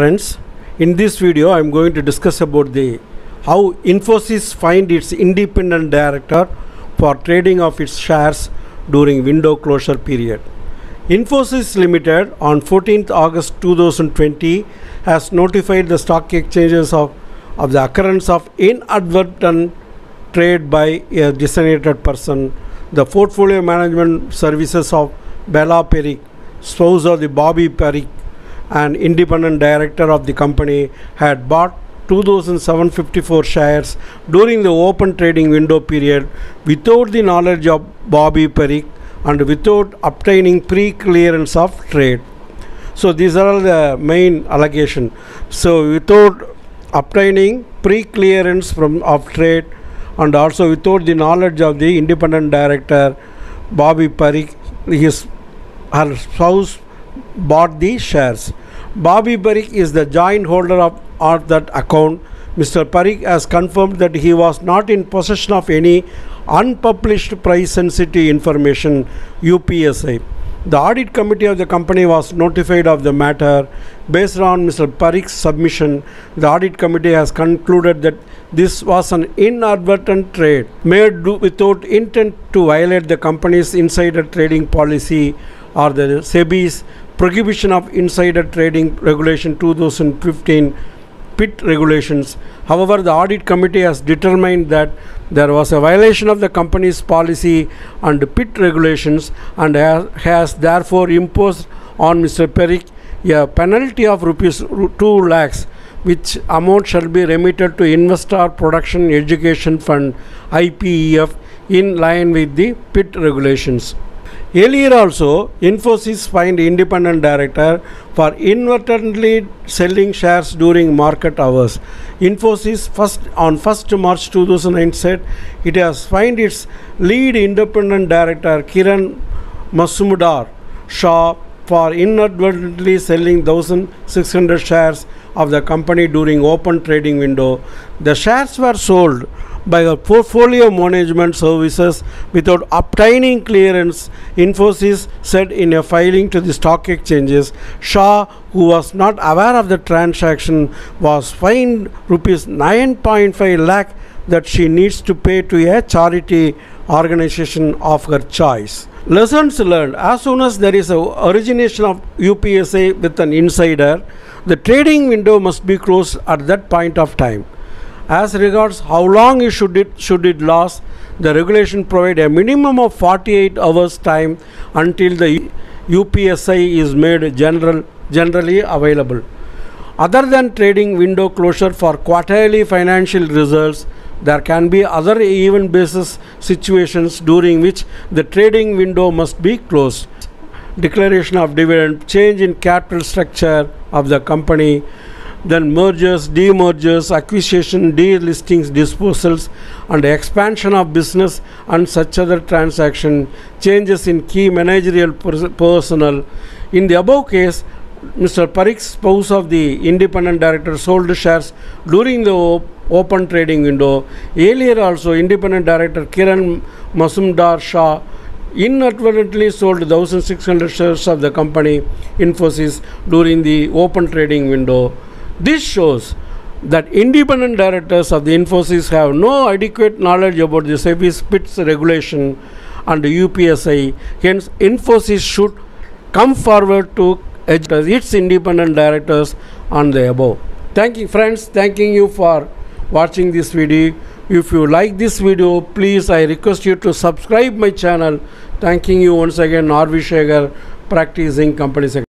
friends in this video i am going to discuss about the how infosys fined its independent director for trading of its shares during window closure period. Infosys limited on 14th august 2020 has notified the stock exchanges of, of the occurrence of inadvertent trade by a designated person. The portfolio management services of Bela Parikh spouse of the Bobby Parikh an independent director of the company had bought 2754 shares during the open trading window period without the knowledge of Bobby Parikh and without obtaining pre-clearance of trade. So these are all the main allegation. So without obtaining pre-clearance from of trade and also without the knowledge of the independent director Bobby Parikh, his her spouse bought the shares. Bobby Parikh is the joint holder of, of that account. Mr. Parikh has confirmed that he was not in possession of any unpublished price sensitive information UPSI. The audit committee of the company was notified of the matter. Based on Mr. Parikh's submission, the audit committee has concluded that this was an inadvertent trade made without intent to violate the company's insider trading policy or the SEBI's prohibition of insider trading regulation 2015 PIT regulations. However, the audit committee has determined that there was a violation of the company's policy and PIT regulations and has, has therefore imposed on Mr. Parikh a penalty of rupees 2 lakhs which amount shall be remitted to Investor Protection Education Fund IPEF in line with the PIT regulations. Earlier also, Infosys fined independent director for inadvertently selling shares during market hours. Infosys first on 1st March 2009 said it has fined its lead independent director Kiran Mazumdar Shaw for inadvertently selling 1600 shares of the company during open trading window. The shares were sold by the portfolio management services without obtaining clearance, Infosys said in a filing to the stock exchanges. Shaw, who was not aware of the transaction, was fined rupees 9.5 lakh that she needs to pay to a charity organization of her choice. Lessons learned as soon as there is a origination of UPSI with an insider, the trading window must be closed at that point of time. As regards how long it should it should it last, the regulation provide a minimum of 48 hours time until the UPSI is made general generally available. Other than trading window closure for quarterly financial results, there can be other even basis situations during which the trading window must be closed. Declaration of dividend, change in capital structure of the company, then mergers, demergers, acquisition, delistings, disposals, and expansion of business and such other transaction, changes in key managerial personnel. In the above case, Mr. Parikh's spouse of the independent director sold shares during the op open trading window. Earlier also, independent director Kiran Mazumdar Shaw inadvertently sold 1600 shares of the company Infosys during the open trading window. This shows that independent directors of the Infosys have no adequate knowledge about the SEBI SPITS regulation and the UPSI. Hence, Infosys should come forward to educate its independent directors on the above. Thank you, friends. Thanking you for watching this video. If you like this video, please I request you to subscribe my channel. Thanking you once again, R V Seckar, practicing company secretary.